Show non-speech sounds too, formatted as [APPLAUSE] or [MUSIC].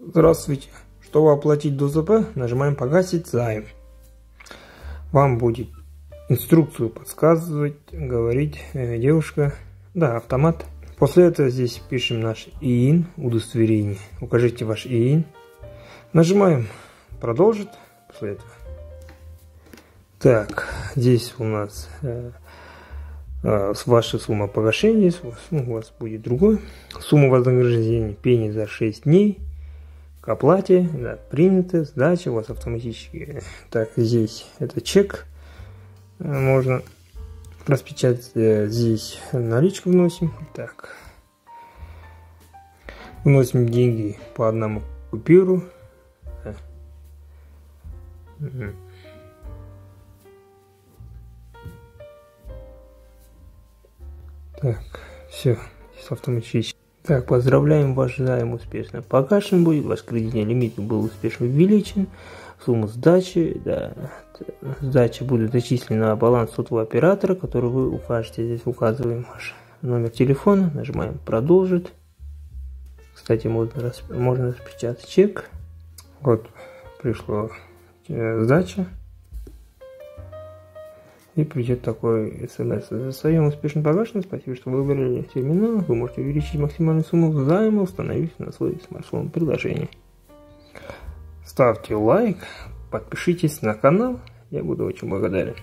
Здравствуйте. Чтобы оплатить ДЗП, нажимаем «Погасить займ». Вам будет инструкцию подсказывать, говорить э, девушка. Да, автомат. После этого здесь пишем наш ИИН, удостоверение. Укажите ваш ИИН. Нажимаем «Продолжить». После этого. Так, здесь у нас э, э, ваша сумма погашения, ну, у вас будет другой. Сумма вознаграждения пени за 6 дней к оплате, да, принято, сдача у вас автоматически. [LAUGHS] Так, здесь это чек, можно распечатать, э, здесь наличку вносим, так, вносим деньги по одному купюру, Так, все, автоматически. Так, поздравляем, ваш займ успешно погашен будет, ваш кредитный лимит был успешно увеличен, сумма сдачи, да, сдача будет зачислена на баланс сотового оператора, который вы укажете, здесь указываем ваш номер телефона, нажимаем продолжить. Кстати, можно, можно распечатать чек. Вот, пришла э, сдача и придет такой смс. За своем успешно погашено, спасибо, что вы выбрали терминал. Вы можете увеличить максимальную сумму займа, установив на свой смартфон приложение. Ставьте лайк, подпишитесь на канал, я буду очень благодарен.